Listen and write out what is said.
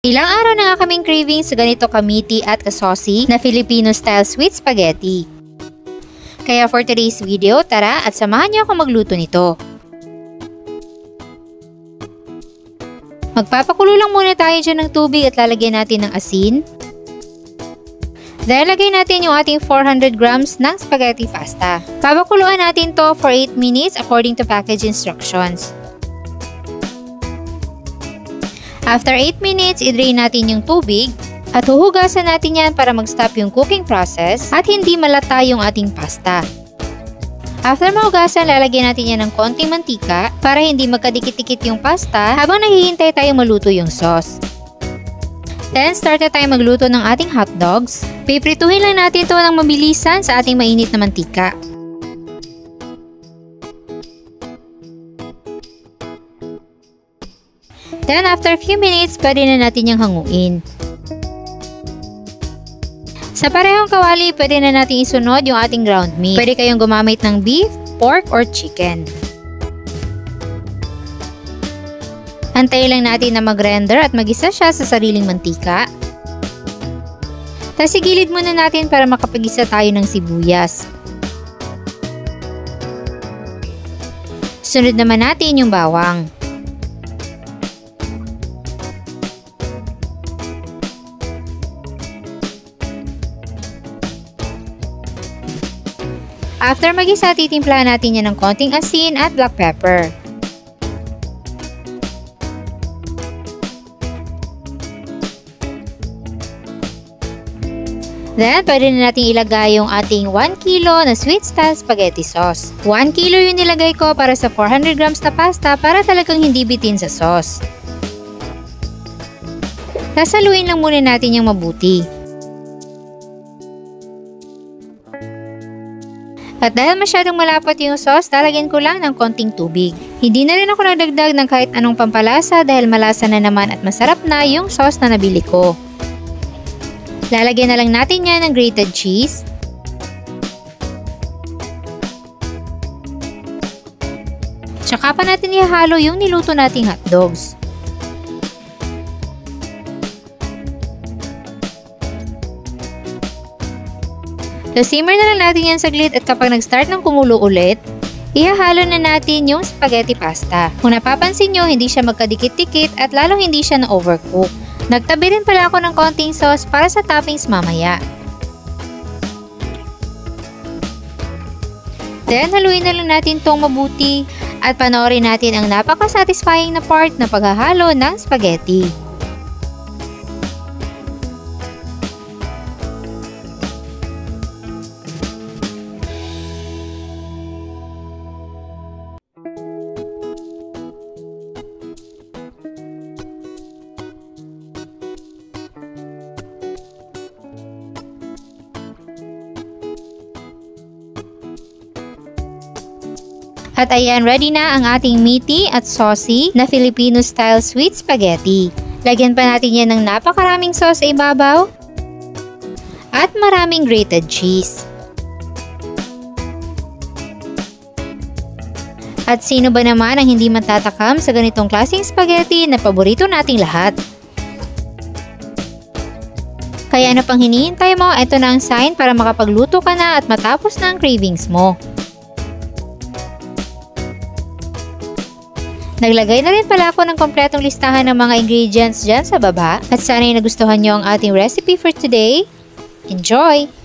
Ilang araw na nga kaming craving sa ganito kamiti at kasosi na Filipino-style sweet spaghetti. Kaya for today's video, tara at samahan niyo ako magluto nito. Magpapakulo lang muna tayo dyan ng tubig at lalagyan natin ng asin. Then, lagay natin yung ating 400 grams ng spaghetti pasta. Papakuluan natin to for 8 minutes according to package instructions. After 8 minutes, i-drain natin yung tubig at huhugasan natin yan para mag-stop yung cooking process at hindi malata yung ating pasta. After mahugasan, lalagyan natin yan ng konting mantika para hindi magkadikit-dikit yung pasta habang naghihintay tayo maluto yung sauce. Then, start na tayo magluto ng ating hot dogs. Piprituhin lang natin ito ng mabilisan sa ating mainit na mantika. Then after a few minutes, pwede na natin yung hanguin. Sa parehong kawali, pwede na natin isunod yung ating ground meat. Pwede kayong gumamit ng beef, pork, or chicken. Antayin lang natin na mag-render at magisa siya sa sariling mantika. Tapos igilid muna natin para makapagisa tayo ng sibuyas. Sunod naman natin yung bawang. After magisa, titimplahan natin yan ng konting asin at black pepper. Then, pwede na natin ilagay yung ating 1 kilo na sweet style spaghetti sauce. 1 kilo yung nilagay ko para sa 400 grams na pasta para talagang hindi bitin sa sauce. Sasaluin lang muna natin yung mabuti. At dahil masyadong malapot yung sauce, lalagyan ko lang ng konting tubig. Hindi na rin ako nagdagdag ng kahit anong pampalasa dahil malasa na naman at masarap na yung sauce na nabili ko. Lalagyan na lang natin yan ng grated cheese. Tsaka pa natin ihalo yung niluto nating hotdogs. So, simmer na lang natin yan saglit at kapag nag-start ng kumulo ulit, ihahalo na natin yung spaghetti pasta. Kung napapansin nyo, hindi siya magkadikit-dikit at lalong hindi siya na-overcook. Nagtabi rin pala ako ng konting sauce para sa toppings mamaya. Then, haluin na lang natin tong mabuti at panoorin natin ang napaka-satisfying na part na paghahalo ng spaghetti. At ayan, ready na ang ating meaty at saucy na Filipino-style sweet spaghetti. Lagyan pa natin yan ng napakaraming sauce sa ibabaw at maraming grated cheese. At sino ba naman ang hindi matatakam sa ganitong klaseng spaghetti na paborito nating lahat? Kaya ano pang hinihintay mo, ito na ang sign para makapagluto ka na at matapos na ang cravings mo. Naglagay na rin pala ako ng kompletong listahan ng mga ingredients dyan sa baba at sana'y nagustuhan nyo ang ating recipe for today. Enjoy!